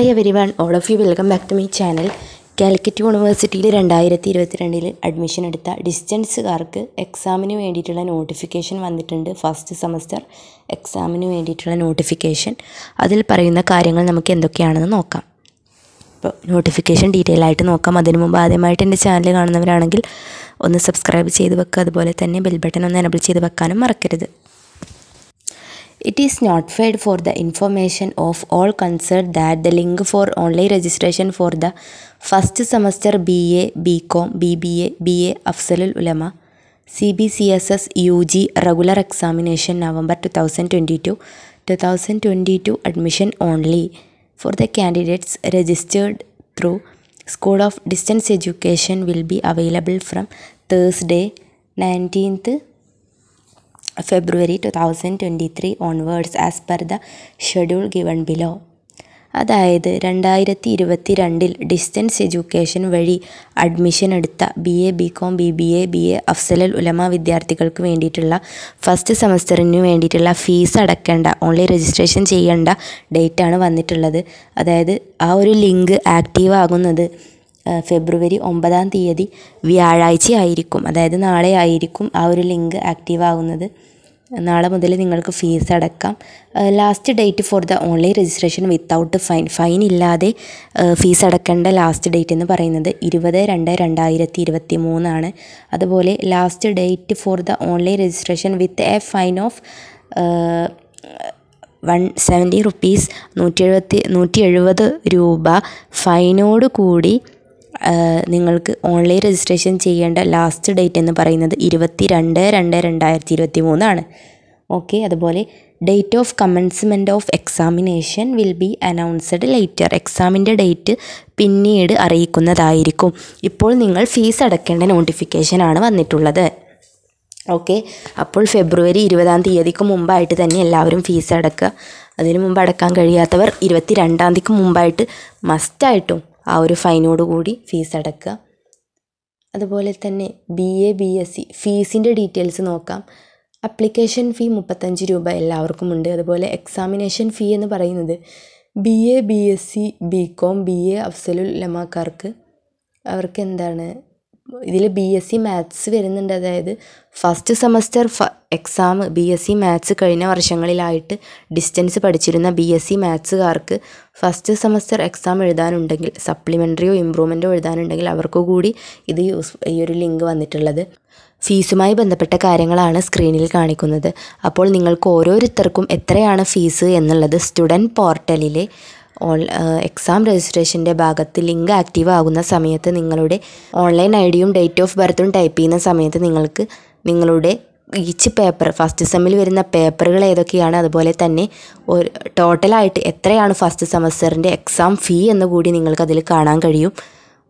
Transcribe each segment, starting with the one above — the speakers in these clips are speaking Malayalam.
Hi everyone all of you welcome back to my channel Calicut യൂണിവേഴ്സിറ്റിയിൽ രണ്ടായിരത്തി ഇരുപത്തിരണ്ടിൽ അഡ്മിഷൻ എടുത്ത ഡിസ്റ്റൻസുകാർക്ക് എക്സാമിന് വേണ്ടിയിട്ടുള്ള നോട്ടിഫിക്കേഷൻ വന്നിട്ടുണ്ട് ഫസ്റ്റ് സെമസ്റ്റർ എക്സാമിന് വേണ്ടിയിട്ടുള്ള നോട്ടിഫിക്കേഷൻ അതിൽ പറയുന്ന കാര്യങ്ങൾ നമുക്ക് എന്തൊക്കെയാണെന്ന് നോക്കാം. അപ്പോൾ നോട്ടിഫിക്കേഷൻ ഡീറ്റെയിൽ ആയിട്ട് നോക്കാം. അതിനു മുമ്പ് ആദ്യമായിട്ട് എന്റെ ചാനൽ കാണുന്നവരാണെങ്കിൽ ഒന്ന് സബ്സ്ക്രൈബ് ചെയ്ത് വെക്കുക. അതുപോലെ തന്നെ ബെൽ ബട്ടൺ ഒന്ന് എനബിൾ ചെയ്ത് വെക്കാനും മറക്കരുത്. It is notified for the information of all concerned that the link for online registration for the first semester BA, BCom, BBA, BA Afzalul Ulama, CBCSS UG regular examination November 2022, 2022 admission only for the candidates registered through School of Distance Education will be available from Thursday 19th February two thousand twenty three onwards as per the schedule given below അതായത് രണ്ടായിരത്തി ഇരുപത്തി രണ്ടിൽ ഡിസ്റ്റൻസ് എഡ്യൂക്കേഷൻ വഴി അഡ്മിഷൻ എടുത്ത B A B Com B B A B A അഫ്സലൽ ഉലമ വിദ്യാർത്ഥികൾക്ക് വേണ്ടിയിട്ടുള്ള ഫസ്റ്റ് സെമസ്റ്ററിന് വേണ്ടിയിട്ടുള്ള ഫീസ് അടക്കേണ്ട ഓൺലൈൻ രജിസ്ട്രേഷൻ ചെയ്യേണ്ട ഡേറ്റാണ് വന്നിട്ടുള്ളത്. അതായത് ആ ഒരു ലിങ്ക് ആക്റ്റീവ് ആകുന്നത് ഫെബ്രുവരി ഒമ്പതാം തീയതി വ്യാഴാഴ്ച ആയിരിക്കും അതായത് നാളെ ആയിരിക്കും ആ ഒരു ലിങ്ക് ആക്റ്റീവ് ആകുന്നത് നാളെ മുതൽ നിങ്ങൾക്ക് ഫീസ് അടക്കാം. Last date for the online registration without fine fine ഇല്ലാതെ ഫീസ് അടക്കേണ്ട ലാസ്റ്റ് ഡേറ്റ് എന്ന് പറയുന്നത് ഇരുപത് രണ്ട് രണ്ടായിരത്തി ഇരുപത്തി മൂന്നാണ് അതുപോലെ last date for the online registration with a fine of one seventy rupees നൂറ്റി എഴുപത്തി നൂറ്റി എഴുപത് രൂപ. ഫൈനോട് കൂടി നിങ്ങൾക്ക് ഓൺലൈൻ രജിസ്ട്രേഷൻ ചെയ്യേണ്ട ലാസ്റ്റ് ഡേറ്റ് എന്ന് പറയുന്നത് ഇരുപത്തി രണ്ട് രണ്ട് രണ്ടായിരത്തി ഇരുപത്തി മൂന്നാണ് ഓക്കെ അതുപോലെ date of commencement of examination will be announced later എക്സാമിന്റെ ഡേറ്റ് പിന്നീട് അറിയിക്കുന്നതായിരിക്കും. ഇപ്പോൾ നിങ്ങൾ ഫീസ് അടക്കേണ്ട നോട്ടിഫിക്കേഷനാണ് വന്നിട്ടുള്ളത്. ഓക്കെ അപ്പോൾ ഫെബ്രുവരി ഇരുപതാം തീയതിക്ക് മുമ്പായിട്ട് തന്നെ എല്ലാവരും ഫീസ് അടക്കുക. അതിനു മുമ്പ് അടക്കാൻ കഴിയാത്തവർ ഇരുപത്തി രണ്ടാം തീയതിക്ക് മുമ്പായിട്ട് മസ്റ്റായിട്ടും ആ ഒരു ഫൈനോട് കൂടി ഫീസ് അടക്കുക. അതുപോലെ തന്നെ B A B S C ഫീസിന്റെ details നോക്കാം. അപ്ലിക്കേഷൻ ഫീ മുപ്പത്തഞ്ച് രൂപ എല്ലാവർക്കും ഉണ്ട് അതുപോലെ എക്സാമിനേഷൻ ഫീ എന്ന് പറയുന്നത് B A B S C B Com B A അഫ്സലുൽ ലമാക്കാർക്ക് അവർക്ക് എന്താണ് ഇതിൽ ബി എസ് സി മാത്സ് വരുന്നുണ്ട്. അതായത് ഫസ്റ്റ് സെമസ്റ്റർ ഫ exam B S C maths കഴിഞ്ഞ വർഷങ്ങളിലായിട്ട് ഡിസ്റ്റൻസ് പഠിച്ചിരുന്ന ബി എസ് സി മാത്സുകാർക്ക് ഫസ്റ്റ് സെമസ്റ്റർ എക്സാം എഴുതാനുണ്ടെങ്കിൽ സപ്ലിമെന്ററിയോ ഇമ്പ്രൂവ്മെന്റോ എഴുതാനുണ്ടെങ്കിൽ അവർക്ക് കൂടി ഇത് യൂസ് ഈ ഒരു ലിങ്ക് വന്നിട്ടുള്ളത്. ഫീസുമായി ബന്ധപ്പെട്ട കാര്യങ്ങളാണ് സ്ക്രീനിൽ കാണിക്കുന്നത്. അപ്പോൾ നിങ്ങൾക്ക് ഓരോരുത്തർക്കും എത്രയാണ് ഫീസ് എന്നുള്ളത് സ്റ്റുഡന്റ് പോർട്ടലിലെ ഓൺ എക്സാം രജിസ്ട്രേഷന്റെ ഭാഗത്ത് ലിങ്ക് ആക്റ്റീവ് ആകുന്ന സമയത്ത് നിങ്ങളുടെ ഓൺലൈൻ ഐ ഡിയും ഡേറ്റ് ഓഫ് ബർത്തും ടൈപ്പ് ചെയ്യുന്ന സമയത്ത് നിങ്ങൾക്ക് നിങ്ങളുടെ ഈച്ച് പേപ്പർ ഫസ്റ്റ് സെമ്മിൽ വരുന്ന പേപ്പറുകൾ ഏതൊക്കെയാണ്? അതുപോലെ തന്നെ ഒരു ടോട്ടലായിട്ട് എത്രയാണ് ഫസ്റ്റ് സെമസ്റ്ററിന്റെ എക്സാം ഫീ എന്ന് കൂടി നിങ്ങൾക്ക് അതിൽ കാണാൻ കഴിയും.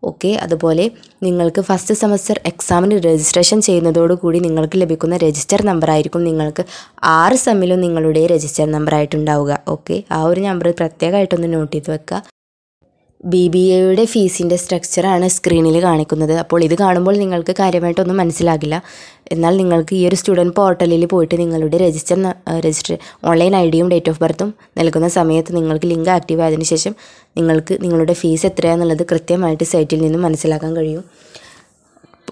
ഓക്കെ അതുപോലെ നിങ്ങൾക്ക് ഫസ്റ്റ് സെമസ്റ്റർ എക്സാമിന് രജിസ്ട്രേഷൻ ചെയ്യുന്നതോടുകൂടി നിങ്ങൾക്ക് ലഭിക്കുന്ന രജിസ്റ്റർ നമ്പറായിരിക്കും നിങ്ങൾക്ക് ആറ് സെമ്മിലും നിങ്ങളുടെ രജിസ്റ്റർ നമ്പറായിട്ടുണ്ടാവുക ഓക്കെ ആ ഒരു നമ്പർ പ്രത്യേകമായിട്ടൊന്ന് നോട്ട് ചെയ്ത് വെക്കുക. ബി ബി എയുടെ ഫീസിന്റെ സ്ട്രക്ചറാണ് സ്ക്രീനിൽ കാണിക്കുന്നത്. അപ്പോൾ ഇത് കാണുമ്പോൾ നിങ്ങൾക്ക് കാര്യമായിട്ടൊന്നും മനസ്സിലാകില്ല. എന്നാൽ നിങ്ങൾക്ക് ഈ ഒരു സ്റ്റുഡന്റ് പോർട്ടലിൽ പോയിട്ട് നിങ്ങളുടെ രജിസ്റ്റർ രജിസ്റ്റർ ഓൺലൈൻ ഐ ഡിയും ഡേറ്റ് ഓഫ് ബർത്തും നൽകുന്ന സമയത്ത് നിങ്ങൾക്ക് ലിങ്ക് ആക്റ്റീവ് ആയതിനു ശേഷം നിങ്ങൾക്ക് നിങ്ങളുടെ ഫീസ് എത്രയാണെന്നുള്ളത് കൃത്യമായിട്ട് സൈറ്റിൽ നിന്ന് മനസ്സിലാക്കാൻ കഴിയും.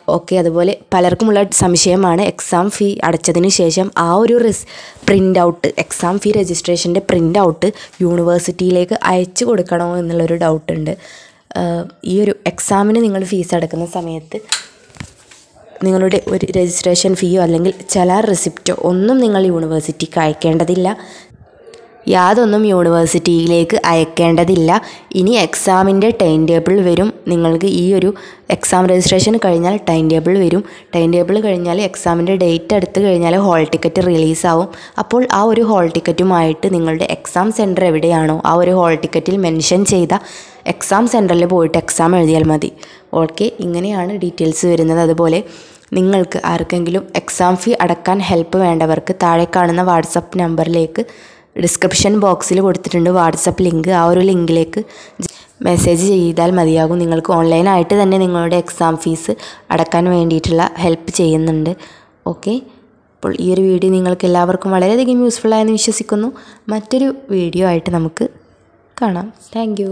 ഓക്കെ അതുപോലെ പലർക്കുമുള്ള സംശയമാണ് എക്സാം ഫീ അടച്ചതിന് ശേഷം ആ ഒരു റിസ് പ്രിന്റ് ഔട്ട് എക്സാം ഫീ രജിസ്ട്രേഷന്റെ പ്രിന്റ് ഔട്ട് യൂണിവേഴ്സിറ്റിയിലേക്ക് അയച്ചു കൊടുക്കണോ എന്നുള്ളൊരു ഡൗട്ടുണ്ട് ഈ ഒരു എക്സാമിന് നിങ്ങൾ ഫീസ് അടക്കുന്ന സമയത്ത് നിങ്ങളുടെ ഒരു രജിസ്ട്രേഷൻ ഫീയോ അല്ലെങ്കിൽ ചലാർ റെസിപ്റ്റോ ഒന്നും നിങ്ങൾ യൂണിവേഴ്സിറ്റിക്ക് അയക്കേണ്ടതില്ല. യാതൊന്നും യൂണിവേഴ്സിറ്റിയിലേക്ക് അയക്കേണ്ടതില്ല. ഇനി എക്സാമിന്റെ ടൈം ടേബിൾ വരും. നിങ്ങൾക്ക് ഈ ഒരു എക്സാം രജിസ്ട്രേഷൻ കഴിഞ്ഞാൽ ടൈം ടേബിൾ വരും. ടൈം ടേബിൾ കഴിഞ്ഞാൽ എക്സാമിന്റെ ഡേറ്റ് എടുത്തു കഴിഞ്ഞാൽ ഹോൾ ടിക്കറ്റ് റിലീസാവും. അപ്പോൾ ആ ഒരു ഹോൾ ടിക്കറ്റുമായിട്ട് നിങ്ങളുടെ എക്സാം സെന്റർ എവിടെയാണോ ആ ഒരു ഹോൾ ടിക്കറ്റിൽ മെൻഷൻ ചെയ്ത എക്സാം സെന്ററിൽ പോയിട്ട് എക്സാം എഴുതിയാൽ മതി. ഓക്കെ? ഇങ്ങനെയാണ് ഡീറ്റെയിൽസ് വരുന്നത്. അതുപോലെ നിങ്ങൾക്ക് ആർക്കെങ്കിലും എക്സാം ഫീ അടക്കാൻ ഹെൽപ്പ് വേണ്ടവർക്ക് താഴെ കാണുന്ന വാട്സപ്പ് നമ്പറിലേക്ക് ഡിസ്ക്രിപ്ഷൻ ബോക്സിൽ കൊടുത്തിട്ടുണ്ട് വാട്സപ്പ് ലിങ്ക്. ആ ഒരു ലിങ്കിലേക്ക് മെസ്സേജ് ചെയ്താൽ മതിയാകും. നിങ്ങൾക്ക് ഓൺലൈനായിട്ട് തന്നെ നിങ്ങളുടെ എക്സാം ഫീസ് അടക്കാൻ വേണ്ടിയിട്ടുള്ള ഹെൽപ്പ് ചെയ്യുന്നുണ്ട്. ഓക്കെ? അപ്പോൾ ഈ ഒരു വീഡിയോ നിങ്ങൾക്ക് എല്ലാവർക്കും വളരെയധികം യൂസ്ഫുൾ ആയെന്ന് വിശ്വസിക്കുന്നു. മറ്റൊരു വീഡിയോ ആയിട്ട് നമുക്ക് കാണാം. താങ്ക്